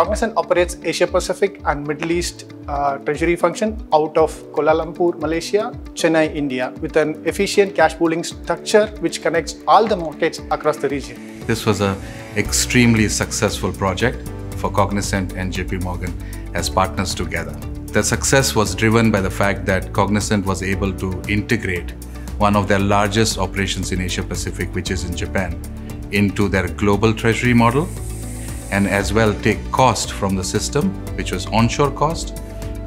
Cognizant operates Asia Pacific and Middle East uh, treasury function out of Kuala Lumpur, Malaysia, Chennai, India, with an efficient cash pooling structure which connects all the markets across the region. This was an extremely successful project for Cognizant and JP Morgan as partners together. The success was driven by the fact that Cognizant was able to integrate one of their largest operations in Asia Pacific, which is in Japan, into their global treasury model and as well take cost from the system, which was onshore cost,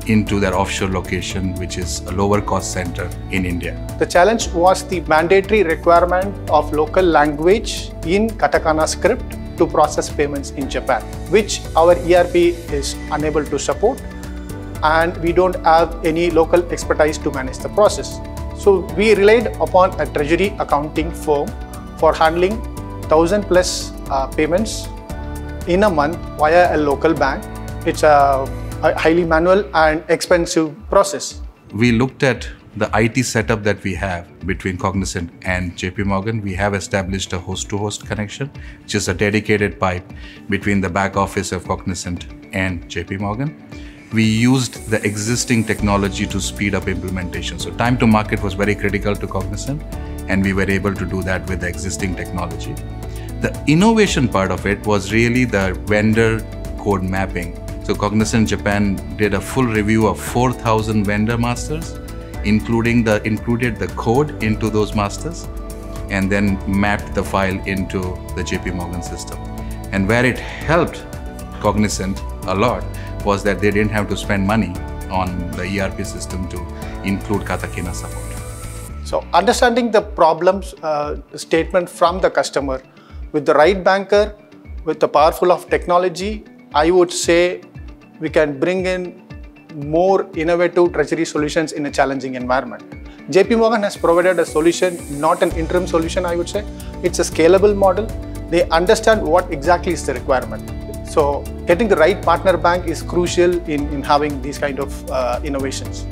into their offshore location, which is a lower cost center in India. The challenge was the mandatory requirement of local language in katakana script to process payments in Japan, which our ERP is unable to support and we don't have any local expertise to manage the process. So we relied upon a treasury accounting firm for handling 1000 plus uh, payments in a month via a local bank. It's a, highly manual and expensive process. We looked at the IT setup that we have between Cognizant and JP Morgan, we have established a host to host connection, which is a dedicated pipe between the back office of Cognizant and JP Morgan. We used the existing technology to speed up implementation. So, time to market was very critical to Cognizant, and we were able to do that with the existing technology. The innovation part of it was really the vendor code mapping. So, Cognizant Japan did a full review of 4,000 vendor masters including the included the code into those masters and then mapped the file into the JP Morgan system. And where it helped Cognizant a lot was that they didn't have to spend money on the ERP system to include Katakana support. So understanding the problems uh, statement from the customer with the right banker, with the powerful of technology, I would say we can bring in more innovative treasury solutions in a challenging environment. JP Morgan has provided a solution, not an interim solution, I would say. It's a scalable model. They understand what exactly is the requirement. So getting the right partner bank is crucial in, in having these kind of uh, innovations.